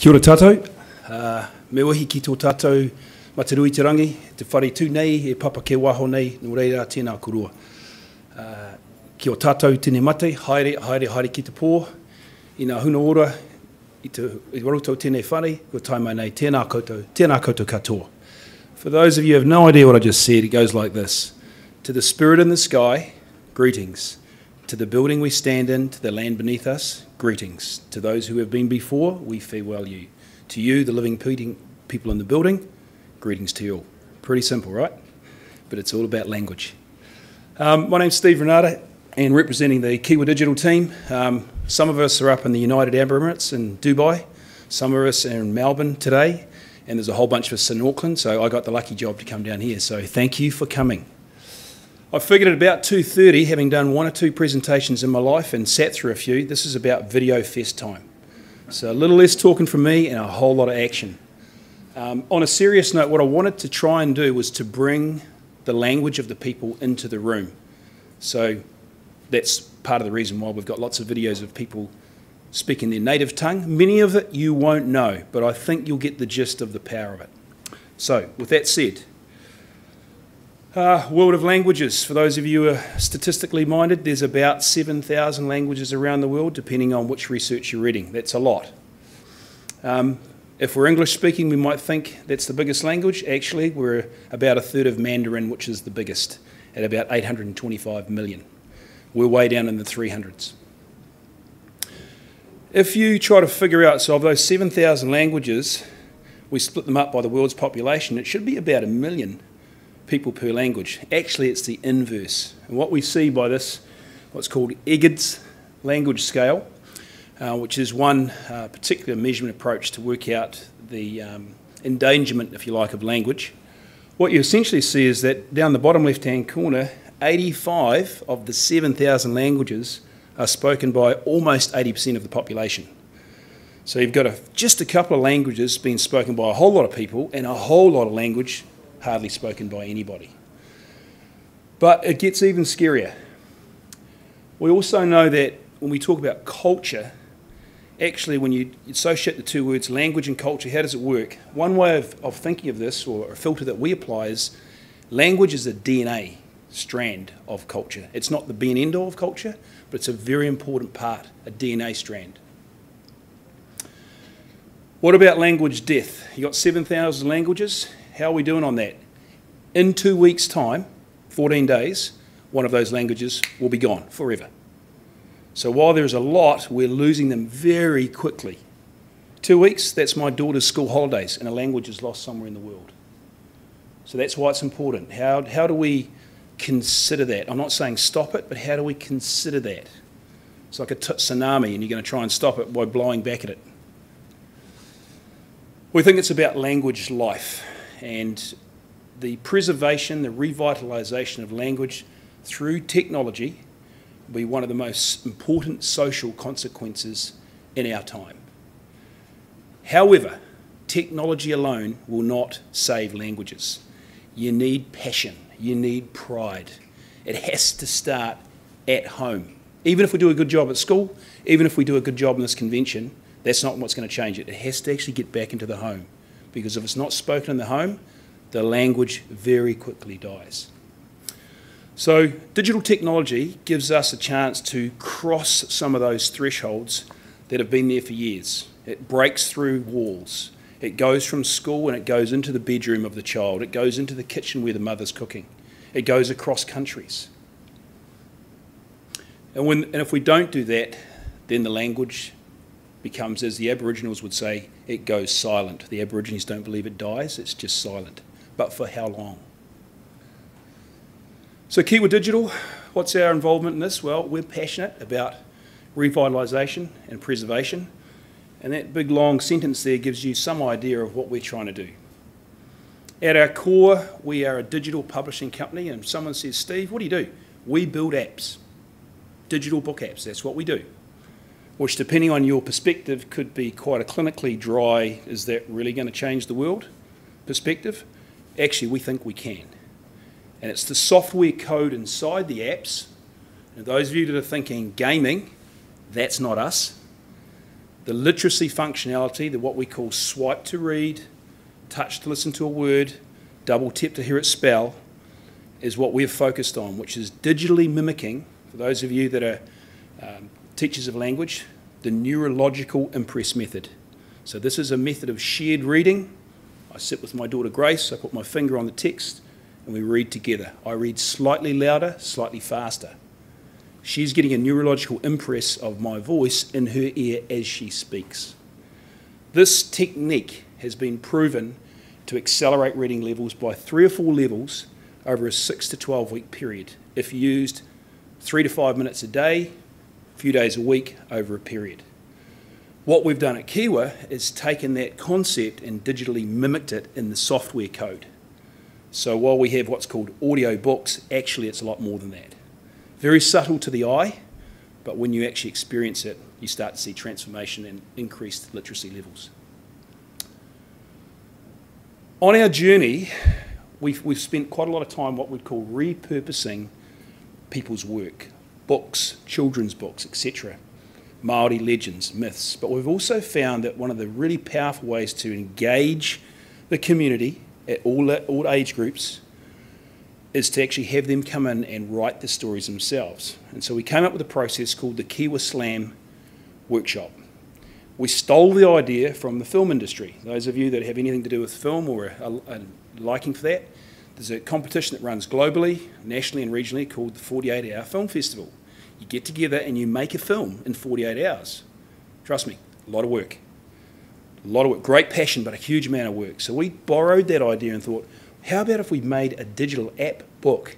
Kia ora tātou. Uh, me wahi ki tō tātou matarui te rangi, te whare tū nei, e papa ke waho nei, nō reira tēnā kurua. Uh, ki o tātou tēne mate, haere, haere, haere ki te pō, i ngā huna ora, i te i warutau tēnei whare, ko tai mai nei, tēnā koutou, tēnā koutou katoa. For those of you who have no idea what I just said, it goes like this. To the spirit in the sky, greetings. To the building we stand in, to the land beneath us, greetings. To those who have been before, we farewell you. To you, the living people in the building, greetings to you all. Pretty simple, right? But it's all about language. Um, my name's Steve Renata, and representing the Kiwa Digital team. Um, some of us are up in the United Arab Emirates in Dubai, some of us are in Melbourne today, and there's a whole bunch of us in Auckland, so I got the lucky job to come down here. So thank you for coming. I figured at about 2.30, having done one or two presentations in my life and sat through a few, this is about video fest time. So a little less talking from me and a whole lot of action. Um, on a serious note, what I wanted to try and do was to bring the language of the people into the room. So that's part of the reason why we've got lots of videos of people speaking their native tongue. Many of it you won't know, but I think you'll get the gist of the power of it. So, with that said, uh, world of languages. For those of you who are statistically minded, there's about 7,000 languages around the world, depending on which research you're reading. That's a lot. Um, if we're English speaking, we might think that's the biggest language. Actually, we're about a third of Mandarin, which is the biggest, at about 825 million. We're way down in the 300s. If you try to figure out, so of those 7,000 languages, we split them up by the world's population, it should be about a million people per language. Actually, it's the inverse. And what we see by this, what's called EGIDS language scale, uh, which is one uh, particular measurement approach to work out the um, endangerment, if you like, of language. What you essentially see is that down the bottom left-hand corner, 85 of the 7,000 languages are spoken by almost 80% of the population. So you've got a, just a couple of languages being spoken by a whole lot of people and a whole lot of language hardly spoken by anybody. But it gets even scarier. We also know that when we talk about culture, actually, when you associate the two words language and culture, how does it work? One way of, of thinking of this, or a filter that we apply, is language is a DNA strand of culture. It's not the be and end all of culture, but it's a very important part, a DNA strand. What about language death? You've got 7,000 languages. How are we doing on that? In two weeks' time, 14 days, one of those languages will be gone forever. So while there's a lot, we're losing them very quickly. Two weeks, that's my daughter's school holidays, and a language is lost somewhere in the world. So that's why it's important. How, how do we consider that? I'm not saying stop it, but how do we consider that? It's like a tsunami, and you're going to try and stop it by blowing back at it. We think it's about language life and the preservation, the revitalisation of language through technology will be one of the most important social consequences in our time. However, technology alone will not save languages. You need passion, you need pride. It has to start at home. Even if we do a good job at school, even if we do a good job in this convention, that's not what's going to change it. It has to actually get back into the home because if it's not spoken in the home, the language very quickly dies. So, digital technology gives us a chance to cross some of those thresholds that have been there for years. It breaks through walls. It goes from school and it goes into the bedroom of the child. It goes into the kitchen where the mother's cooking. It goes across countries. And, when, and if we don't do that, then the language becomes, as the Aboriginals would say, it goes silent. The Aborigines don't believe it dies, it's just silent. But for how long? So, Kiwa Digital, what's our involvement in this? Well, we're passionate about revitalisation and preservation, and that big long sentence there gives you some idea of what we're trying to do. At our core, we are a digital publishing company, and someone says, Steve, what do you do? We build apps, digital book apps, that's what we do which depending on your perspective could be quite a clinically dry, is that really going to change the world perspective? Actually, we think we can. And it's the software code inside the apps. And those of you that are thinking gaming, that's not us. The literacy functionality, the what we call swipe to read, touch to listen to a word, double tap to hear it spell, is what we've focused on, which is digitally mimicking, for those of you that are um, teachers of language, the neurological impress method. So this is a method of shared reading. I sit with my daughter Grace, I put my finger on the text, and we read together. I read slightly louder, slightly faster. She's getting a neurological impress of my voice in her ear as she speaks. This technique has been proven to accelerate reading levels by three or four levels over a six to 12 week period if used three to five minutes a day, few days a week over a period. What we've done at Kiwa is taken that concept and digitally mimicked it in the software code. So while we have what's called audio books, actually it's a lot more than that. Very subtle to the eye, but when you actually experience it, you start to see transformation and increased literacy levels. On our journey, we've, we've spent quite a lot of time what we'd call repurposing people's work, books, children's books, etc. Maori legends, myths. But we've also found that one of the really powerful ways to engage the community at all, all age groups is to actually have them come in and write the stories themselves. And so we came up with a process called the Kiwa Slam Workshop. We stole the idea from the film industry. Those of you that have anything to do with film or a, liking for that, there's a competition that runs globally, nationally, and regionally called the 48 Hour Film Festival. You get together and you make a film in 48 hours. Trust me, a lot of work. A lot of work, great passion, but a huge amount of work. So we borrowed that idea and thought, how about if we made a digital app book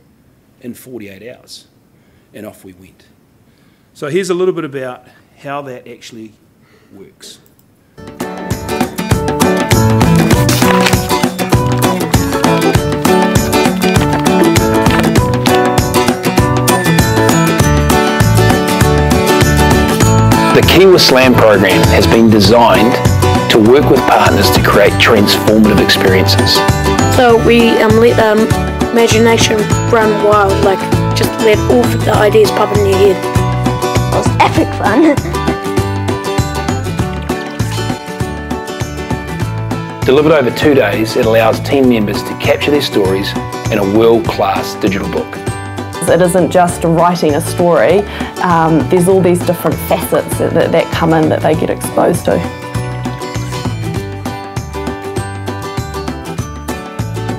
in 48 hours? And off we went. So here's a little bit about how that actually works. The Kiwa Slam program has been designed to work with partners to create transformative experiences. So we um, let um, imagination run wild, like just let all the ideas pop in your head. It was epic fun. Delivered over two days, it allows team members to capture their stories in a world-class digital book. It isn't just writing a story, um, there's all these different facets that, that come in that they get exposed to.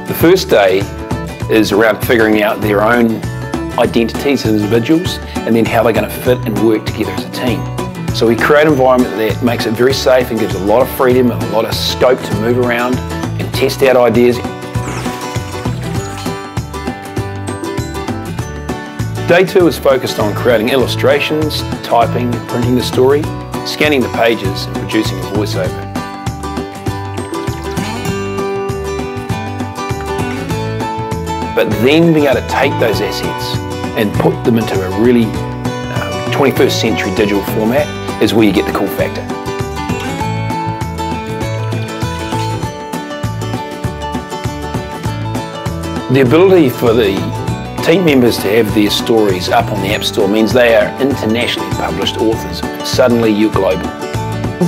The first day is around figuring out their own identities as individuals and then how they're going to fit and work together as a team. So we create an environment that makes it very safe and gives a lot of freedom and a lot of scope to move around and test out ideas Day two is focused on creating illustrations, typing, printing the story, scanning the pages and producing a voiceover. But then being able to take those assets and put them into a really um, 21st century digital format is where you get the cool factor. The ability for the Team members to have their stories up on the App Store means they are internationally published authors. Suddenly you're global.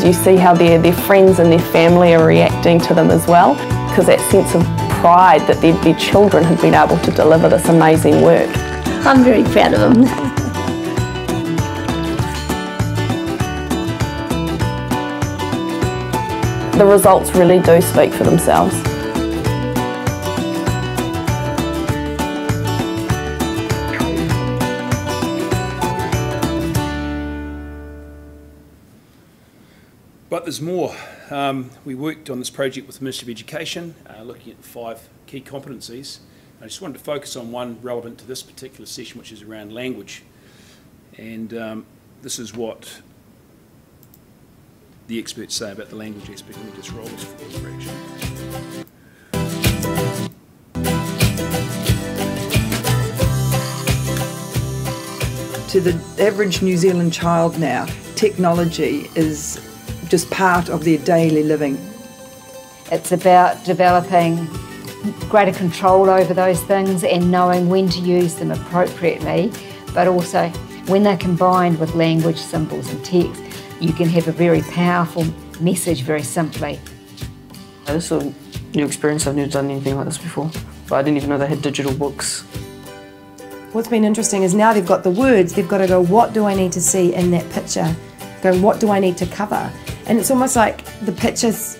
You see how their, their friends and their family are reacting to them as well, because that sense of pride that their, their children have been able to deliver this amazing work. I'm very proud of them. the results really do speak for themselves. There's more. Um, we worked on this project with the Ministry of Education, uh, looking at five key competencies. I just wanted to focus on one relevant to this particular session, which is around language. And um, this is what the experts say about the language aspect. Let me just roll this forward for To the average New Zealand child now, technology is just part of their daily living. It's about developing greater control over those things and knowing when to use them appropriately, but also when they're combined with language, symbols, and text, you can have a very powerful message very simply. This is a new experience. I've never done anything like this before. But I didn't even know they had digital books. What's been interesting is now they've got the words, they've got to go, what do I need to see in that picture? Go, what do I need to cover? And it's almost like the pictures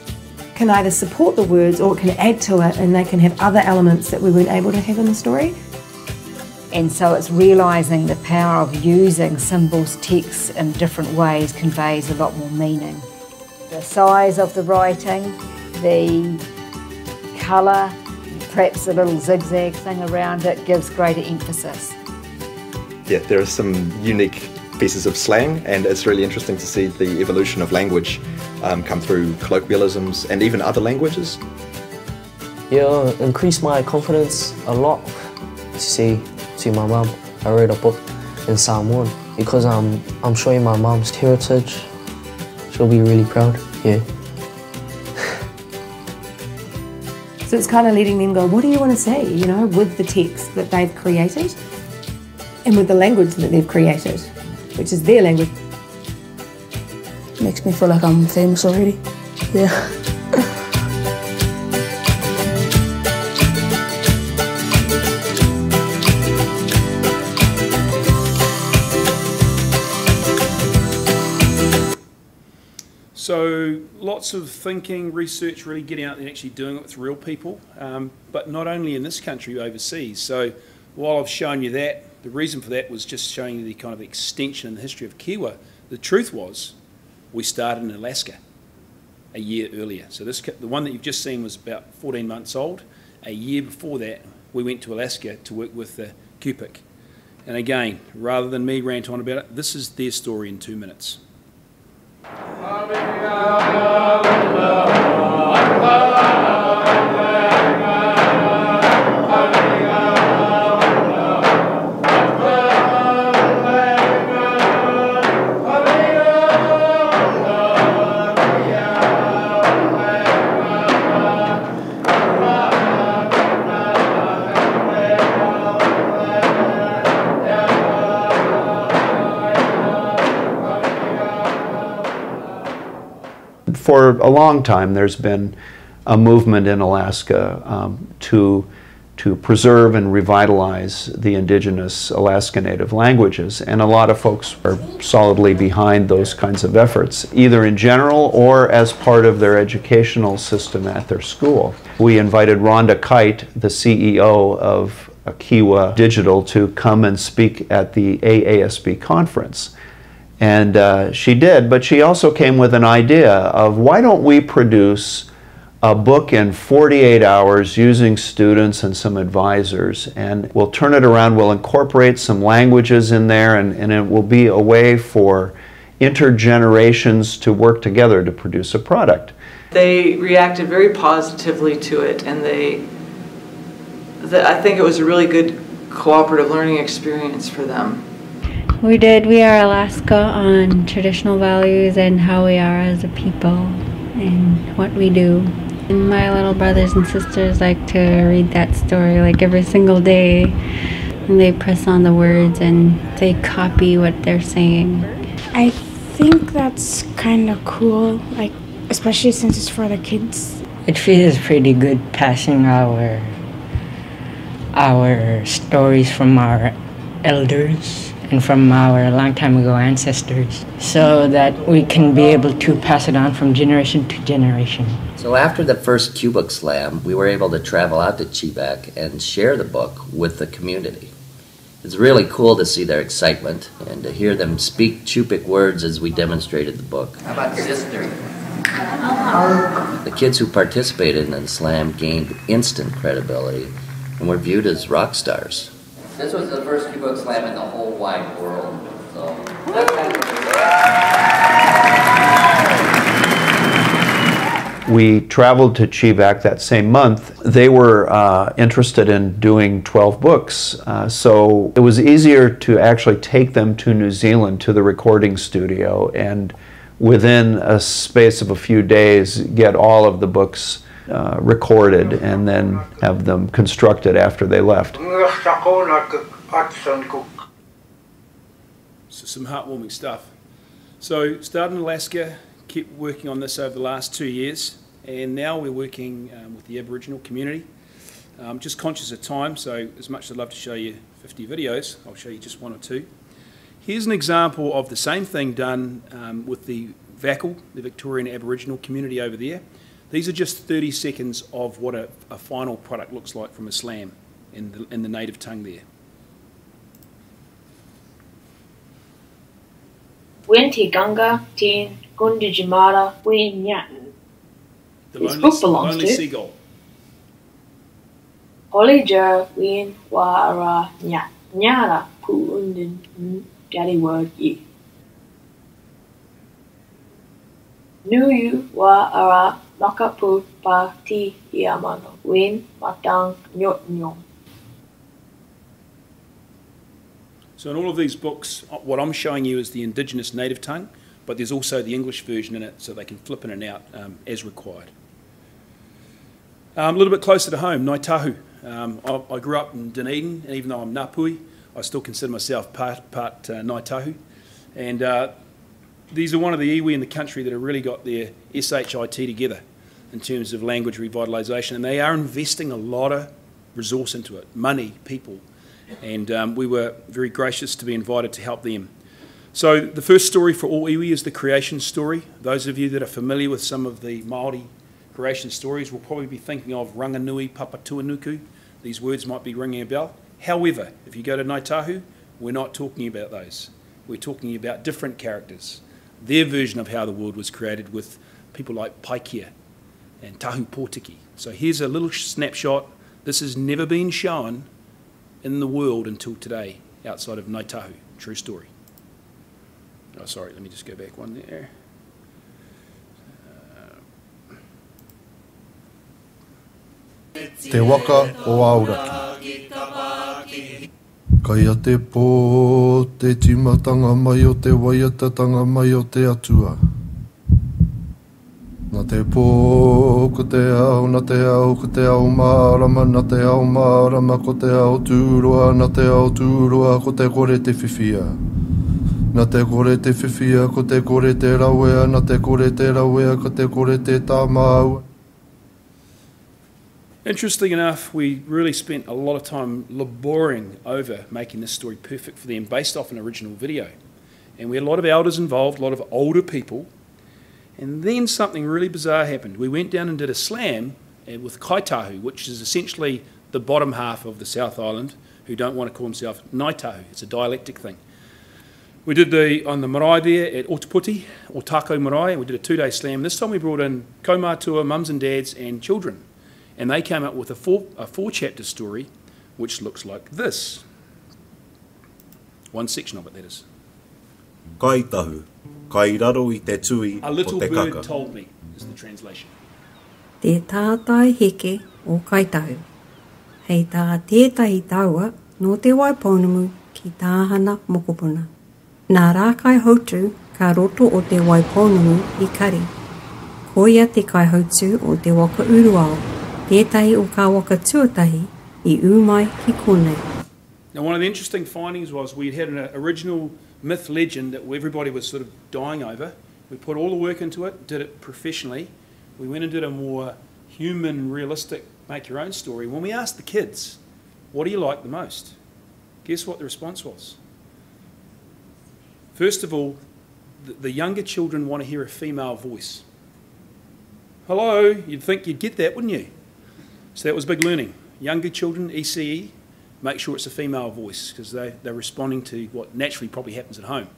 can either support the words or it can add to it and they can have other elements that we weren't able to have in the story. And so it's realising the power of using symbols, text in different ways conveys a lot more meaning. The size of the writing, the colour, perhaps a little zigzag thing around it gives greater emphasis. Yeah, there are some unique pieces of slang and it's really interesting to see the evolution of language um, come through colloquialisms and even other languages. Yeah, increased my confidence a lot to see, see my mom. I read a book in Samoan because I'm, I'm showing my mom's heritage. She'll be really proud, yeah. So it's kind of letting them go, what do you want to say, you know, with the text that they've created and with the language that they've created, which is their language. Makes me feel like I'm famous already. Yeah. So lots of thinking, research, really getting out there and actually doing it with real people, um, but not only in this country, overseas. So while I've shown you that, the reason for that was just showing you the kind of extension in the history of Kiwa. The truth was, we started in Alaska a year earlier. So this, the one that you've just seen was about 14 months old. A year before that, we went to Alaska to work with the Cup'ik. And again, rather than me rant on about it, this is their story in two minutes. For a long time, there's been a movement in Alaska um, to to preserve and revitalize the indigenous Alaska Native languages. And a lot of folks are solidly behind those kinds of efforts, either in general or as part of their educational system at their school. We invited Rhonda Kite, the CEO of Kiwa Digital, to come and speak at the AASB conference. And uh, she did, but she also came with an idea of why don't we produce a book in 48 hours using students and some advisors, and we'll turn it around, we'll incorporate some languages in there, and, and it will be a way for intergenerations to work together to produce a product. They reacted very positively to it, and they, the, I think it was a really good cooperative learning experience for them. We did We Are Alaska on traditional values and how we are as a people and what we do. And my little brothers and sisters like to read that story like every single day. And they press on the words and they copy what they're saying. I think that's kind of cool, like especially since it's for the kids. It feels pretty good passing our our stories from our elders and from our long time ago ancestors so that we can be able to pass it on from generation to generation. So after the first QBook Slam, we were able to travel out to Chevak and share the book with the community. It's really cool to see their excitement and to hear them speak Cup'ik words as we demonstrated the book. How about your sister? The kids who participated in the slam gained instant credibility and were viewed as rock stars. This was the first QBook Slam in the whole wide world. So we traveled to Chevak that same month. They were uh, interested in doing 12 books, uh, so it was easier to actually take them to New Zealand to the recording studio and within a space of a few days get all of the books uh, recorded and then have them constructed after they left. So some heartwarming stuff. So started in Alaska, kept working on this over the last two years, and now we're working um, with the Aboriginal community. Um, just conscious of time, so as much as I'd love to show you 50 videos, I'll show you just one or two. Here's an example of the same thing done um, with the VACL, the Victorian Aboriginal community over there. These are just 30 seconds of what a, a final product looks like from a slam in the, in the native tongue there. Wen ganga, tin, gundijimara, wen. The This book belongs to- seagull. Holy jar, wen, wa nyat, nyara, pu undin, n- daddy word ye. Nu yu, wa ara, maka pu, pa, ti, wen, matang. So in all of these books, uh, what I'm showing you is the indigenous native tongue, but there's also the English version in it, so they can flip in and out um, as required. Um, a little bit closer to home, Ngāi Tahu. Um, I, I grew up in Dunedin, and even though I'm Ngāpuhi, I still consider myself part, part uh, Ngāi Tahu. And uh, these are one of the iwi in the country that have really got their SHIT together in terms of language revitalisation, and they are investing a lot of resource into it, money, people, and um, we were very gracious to be invited to help them. So the first story for all iwi is the creation story. Those of you that are familiar with some of the Māori creation stories will probably be thinking of Ranginui, Papatuanuku. These words might be ringing a bell. However, if you go to Ngāi Tahu, we're not talking about those. We're talking about different characters, their version of how the world was created with people like Paikea and Tahu Pōtiki. So here's a little snapshot. This has never been shown in the world until today outside of Ngāi Tahu. True story. Oh, sorry, let me just go back one there. Te waka o Aoraki. Kai a te pō, te timatanga mai o te waiatatanga mai o te atua. Nā te pō, ko te ao, nā te ao, ko te ao mārama, nā te ao mārama, ko te ao tūroa, nā te ao tūroa, ko te kore te whiwhia. Nā te kore te whiwhia, ko te kore te rawea, nā te kore te rawea, ko te kore te tāmāua. Interesting enough, we really spent a lot of time laboring over making this story perfect for them based off an original video. And we had a lot of elders involved, a lot of older people. And then something really bizarre happened. We went down and did a slam uh, with Kāi Tahu, which is essentially the bottom half of the South Island, who don't want to call themselves Ngāi Tahu. It's a dialectic thing. We did the on the marae there at Otaputi, or Tako Marae, and we did a two-day slam. This time we brought in kaumatua, mums and dads, and children. And they came up with a four, a four chapter story which looks like this. One section of it, that is. Kai tahu, kai raro i te tui A o little te bird kaka. told me, is the translation. Te tātai heke o kaitau. Hei tā tētahi taua no te waiponumu ki tāhana mokopuna. Nā rākai hautu ka roto o te waiponumu i kari. Koia te kaihautu o te waka uruao, tētahi o tuatahi i umai ki. Now, one of the interesting findings was we had an original myth legend that everybody was sort of dying over. We put all the work into it, did it professionally. We went and did a more human, realistic, make your own story. When we asked the kids, what do you like the most? Guess what the response was? First of all, the younger children want to hear a female voice. Hello, you'd think you'd get that, wouldn't you? So that was big learning. Younger children, ECE, make sure it's a female voice because they, they're responding to what naturally probably happens at home.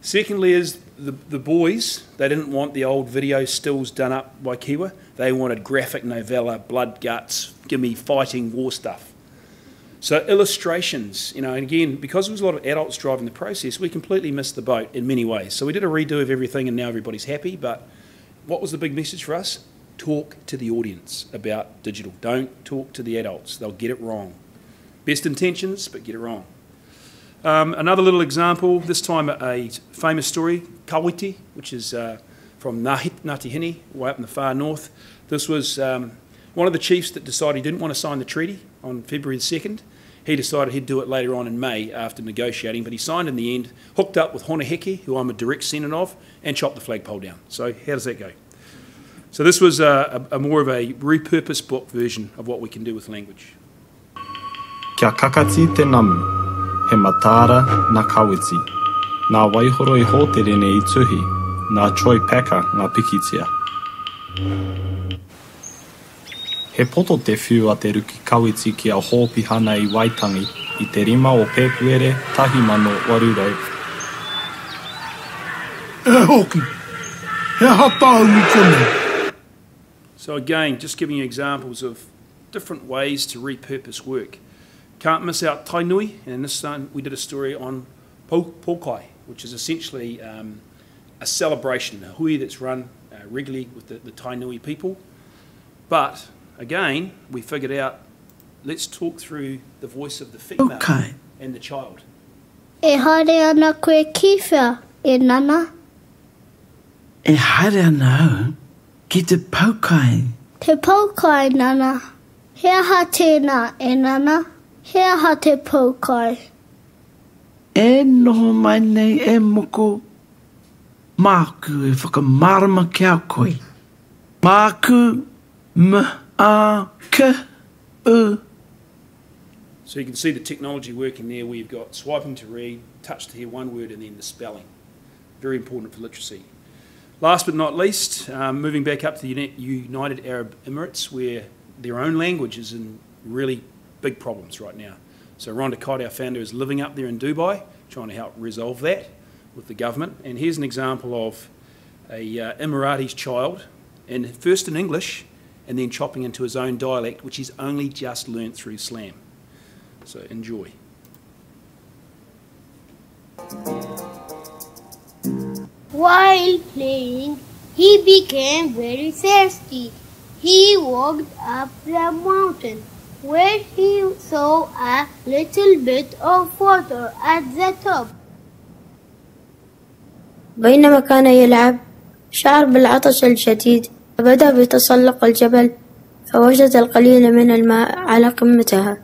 Secondly, is the, the boys, they didn't want the old video stills done up by Kiwa. They wanted graphic novella, blood guts, give me fighting war stuff. So illustrations, you know, and again, because there was a lot of adults driving the process, we completely missed the boat in many ways. So we did a redo of everything and now everybody's happy, but what was the big message for us? Talk to the audience about digital. Don't talk to the adults. They'll get it wrong. Best intentions, but get it wrong. Um, another little example, this time a famous story, Kawiti, which is uh, from Ngāti way up in the far north. This was um, one of the chiefs that decided he didn't want to sign the treaty on February the 2nd, He decided he'd do it later on in May after negotiating, but he signed in the end, hooked up with Hōne Heke, who I'm a direct descendant of, and chopped the flagpole down. So how does that go? So this was a, a, a more of a repurposed book version of what we can do with language. Kia kakati te namu, he matara na kawiti. Nā waihoro i hōtere nei i tuhi, nā troi peka ngā pikitia. He poto te whiu a te ruki kawiti ki a hōpihana i Waitangi i te rima o Pēpuere tahi mano warurau. E hoki, he hapa au kone. So again, just giving you examples of different ways to repurpose work. Can't miss out Tainui, and this time we did a story on Poukai, which is essentially um, a celebration, a hui that's run uh, regularly with the, the Tainui people. But again, we figured out, let's talk through the voice of the female Okay. and the child. E haere ana koe kiwhia, e nana. E haere ana au, ki te paukai. Te paukai, nana. He aha tēnā, e nana. He aha te paukai. E noho mai nei e moko. Māku e whakamārama kia koe. Māku m a k u. So you can see the technology working there where you've got swiping to read, touch to hear one word, and then the spelling. Very important for literacy. Last but not least, um, moving back up to the United Arab Emirates, where their own language is in really big problems right now. So Rhonda Kite, our founder, is living up there in Dubai, trying to help resolve that with the government. And here's an example of a uh, Emirati's child, and first in English, and then chopping into his own dialect, which he's only just learnt through Slam. So enjoy. While playing, he became very thirsty. He walked up the mountain where he saw a little bit of water at the top. بينما كان يلعب شعر بالعطش الشديد فبدأ بتسلق الجبل فوجد القليل من الماء على قمتها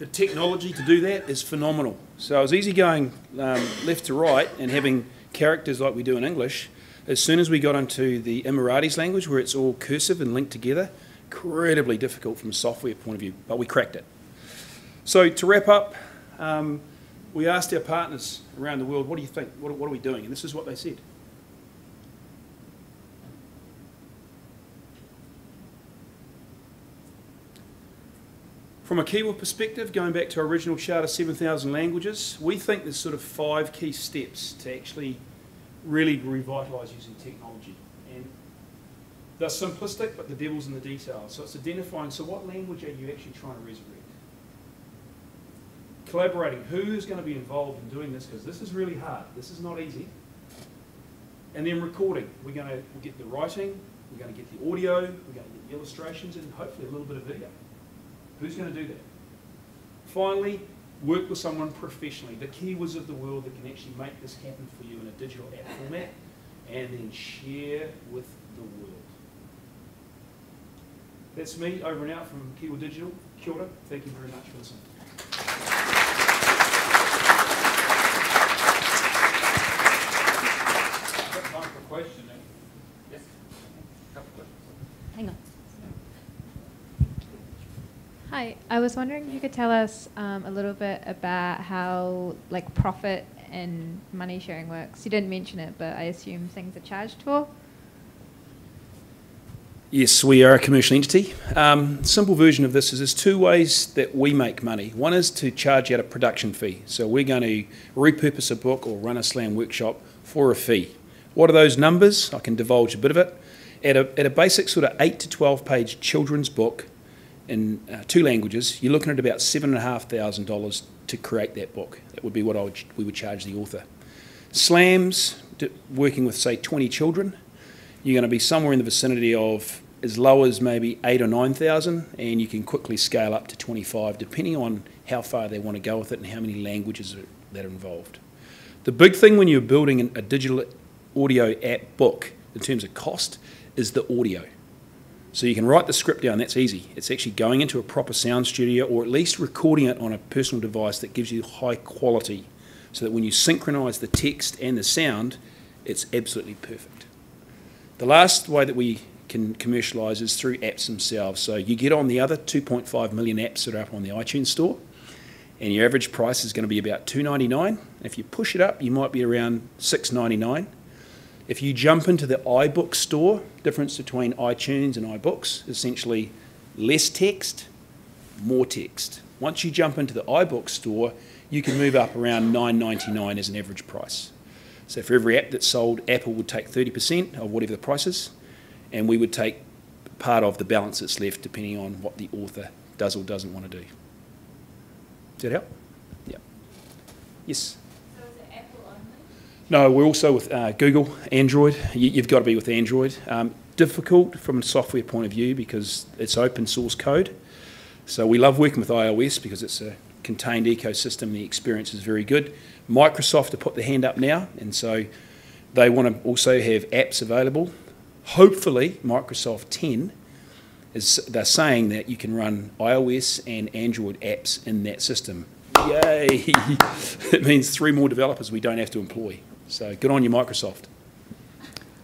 The technology to do that is phenomenal. So it was easy going um, left to right and having characters like we do in English. As soon as we got into the Emiratis language, where it's all cursive and linked together, incredibly difficult from a software point of view, but we cracked it. So to wrap up, um, we asked our partners around the world, what do you think? What, what are we doing? And this is what they said. From a Kiwa perspective, going back to our original charter, 7,000 languages, we think there's sort of five key steps to actually really revitalise using technology. And they're simplistic, but the devil's in the details. So it's identifying, so what language are you actually trying to resurrect? Collaborating, who's going to be involved in doing this? Because this is really hard. This is not easy. And then recording. We're going to get the writing, we're going to get the audio, we're going to get the illustrations, and hopefully a little bit of video. Who's going to do that? Finally, work with someone professionally, the key Kiwis of the world that can actually make this happen for you in a digital app format, and then share with the world. That's me over and out from Kiwa Digital. Kia ora. Thank you very much for listening. Time for questioning. Yes? Couple questions. Hang on. Hi, I was wondering if you could tell us um, a little bit about how like profit and money sharing works. You didn't mention it, but I assume things are charged for. Yes, we are a commercial entity. Um, simple version of this is there's two ways that we make money. One is to charge out a production fee. So we're going to repurpose a book or run a slam workshop for a fee. What are those numbers? I can divulge a bit of it. At a, at a basic sort of 8 to 12 page children's book in uh, two languages, you're looking at about $7,500 to create that book. That would be what would, we would charge the author. Slams, working with, say, 20 children, you're going to be somewhere in the vicinity of as low as maybe eight or nine thousand, and you can quickly scale up to 25, depending on how far they want to go with it and how many languages are, that are involved. The big thing when you're building an- a digital audio app book in terms of cost is the audio. So you can write the script down, that's easy. It's actually going into a proper sound studio or at least recording it on a personal device that gives you high quality so that when you synchronize the text and the sound, it's absolutely perfect. The last way that we can commercialize is through apps themselves. So you get on the other 2.5 million apps that are up on the iTunes store, and your average price is going to be about $2.99. If you push it up, you might be around $6.99. If you jump into the iBook store, difference between iTunes and iBooks, essentially less text, more text. Once you jump into the iBook store, you can move up around $9.99 as an average price. So for every app that's sold, Apple would take 30% of whatever the price is, and we would take part of the balance that's left depending on what the author does or doesn't want to do. Does that help? Yeah. Yes. No, we're also with uh, Google, Android. You, have got to be with Android. Um, difficult from a software point of view because it's open source code. So we love working with iOS because it's a contained ecosystem. The experience is very good. Microsoft have put their hand up now, and so they want to also have apps available. Hopefully, Microsoft 10 is they're saying that you can run iOS and Android apps in that system. Yay! it means three more developers we don't have to employ. So good on you, Microsoft.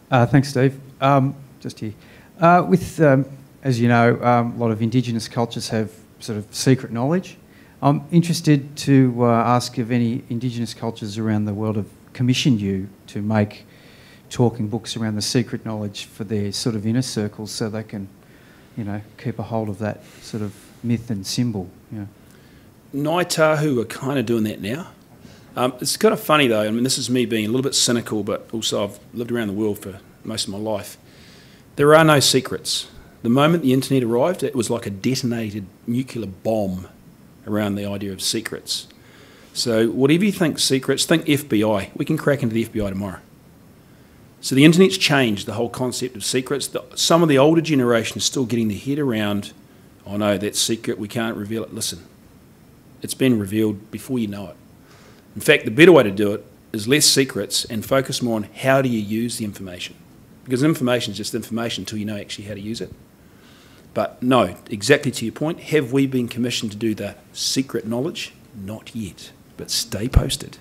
Uh, thanks, Steve. Um, just here. Uh, with, um, as you know, um, a lot of Indigenous cultures have sort of secret knowledge. I'm interested to uh, ask if any Indigenous cultures around the world have commissioned you to make talking books around the secret knowledge for their sort of inner circles so they can, you know, keep a hold of that sort of myth and symbol. Yeah. Ngāi Tahu are kind of doing that now. Um, it's kind of funny though. I mean, this is me being a little bit cynical, but also I've lived around the world for most of my life. There are no secrets. The moment the internet arrived, it was like a detonated nuclear bomb around the idea of secrets. So, whatever you think secrets, think FBI. We can crack into the FBI tomorrow. So, the internet's changed the whole concept of secrets. The, some of the older generation is still getting their head around, oh no, that's secret, we can't reveal it. Listen, it's been revealed before you know it. In fact, the better way to do it is less secrets and focus more on how do you use the information. Because information is just information until you know actually how to use it. But no, exactly to your point, have we been commissioned to do the secret knowledge? Not yet, but stay posted.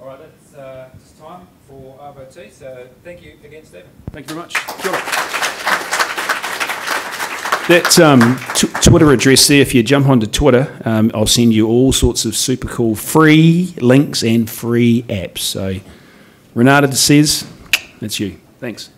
All right, that's uh, just time for Tea. So thank you again, Stephen. Thank you very much. That um, Twitter address there, if you jump onto Twitter, um, I'll send you all sorts of super cool free links and free apps. So, Renata says, that's you. Thanks.